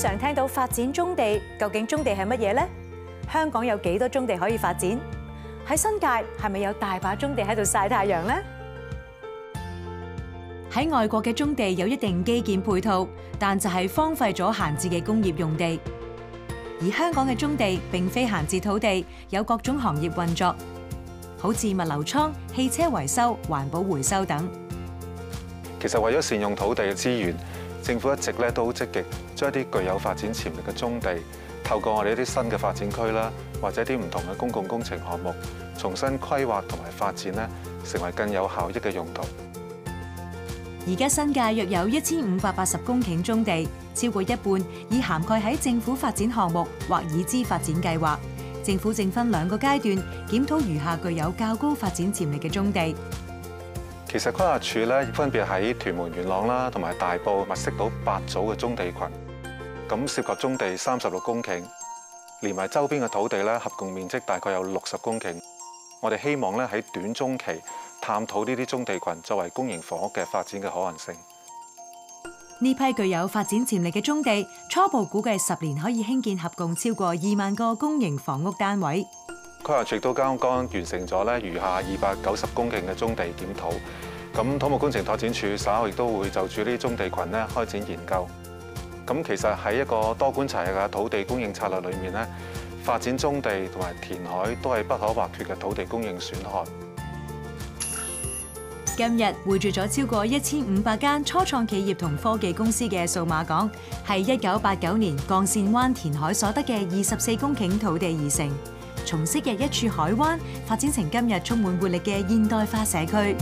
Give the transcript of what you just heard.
常聽到發展中地，究竟中地係乜嘢呢？香港有幾多棕地可以發展？喺新界係咪有大把棕地喺度曬太陽呢？喺外國嘅中地有一定基建配套，但就係荒廢咗閒置嘅工業用地。而香港嘅中地並非閒置土地，有各種行業運作，好似物流倉、汽車維修、環保回收等。其實為咗善用土地嘅資源，政府一直咧都好積極，將一啲具有發展潛力嘅宗地，透過我哋一啲新嘅發展區啦，或者啲唔同嘅公共工程項目，重新規劃同埋發展咧，成為更有效益嘅用途。而家新界約有一千五百八十公頃宗地，超過一半已涵蓋喺政府發展項目或已知發展計劃。政府正分兩個階段檢討餘下具有較高發展潛力嘅宗地。其實規劃署咧分別喺屯門元朗啦同埋大埔物色到八組嘅中地群，咁涉及中地三十六公頃，連埋周邊嘅土地咧，合共面積大概有六十公頃。我哋希望咧喺短中期探討呢啲中地群作為公營房屋嘅發展嘅可能性。呢批具有發展潛力嘅中地，初步估計十年可以興建合共超過二萬個公營房屋單位。規劃署都剛剛完成咗咧餘下二百九十公頃嘅棕地檢討。咁土木工程拓展署稍後亦都會就住呢啲棕地群咧開展研究。咁其實喺一個多管齊下嘅土地供應策略裏面咧，發展棕地同埋填海都係不可或缺嘅土地供應選項。今日匯聚咗超過一千五百間初創企業同科技公司嘅數碼港，係一九八九年鋼線灣填海所得嘅二十四公頃土地而成，從昔日一处海湾，发展成今日充满活力嘅现代化社区。